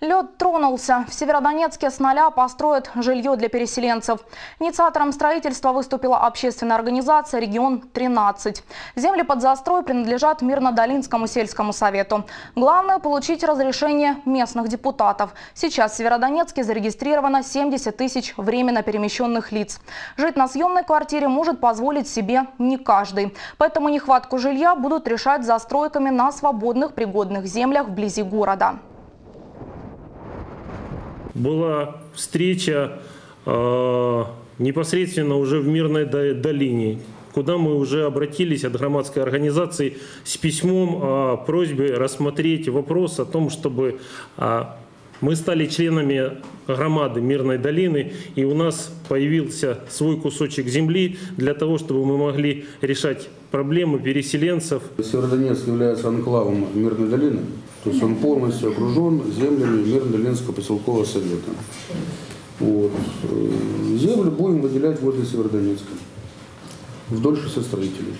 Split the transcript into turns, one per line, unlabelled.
Лед тронулся. В Северодонецке с нуля построят жилье для переселенцев. Инициатором строительства выступила общественная организация «Регион-13». Земли под застрой принадлежат Мирно-Долинскому сельскому совету. Главное – получить разрешение местных депутатов. Сейчас в Северодонецке зарегистрировано 70 тысяч временно перемещенных лиц. Жить на съемной квартире может позволить себе не каждый. Поэтому нехватку жилья будут решать застройками на свободных пригодных землях вблизи города.
Была встреча э, непосредственно уже в Мирной до- долине, куда мы уже обратились от громадской организации с письмом о просьбе рассмотреть вопрос о том, чтобы а, мы стали членами громады Мирной долины, и у нас появился свой кусочек земли для того, чтобы мы могли решать проблемы переселенцев,
Северодонецк является анклавом Мирной долины, то есть он полностью окружен землями Мирно-Долинского поселкового совета. Вот. Э, Землю будем выделять возле Северодонецка, вдоль шоссе строителей.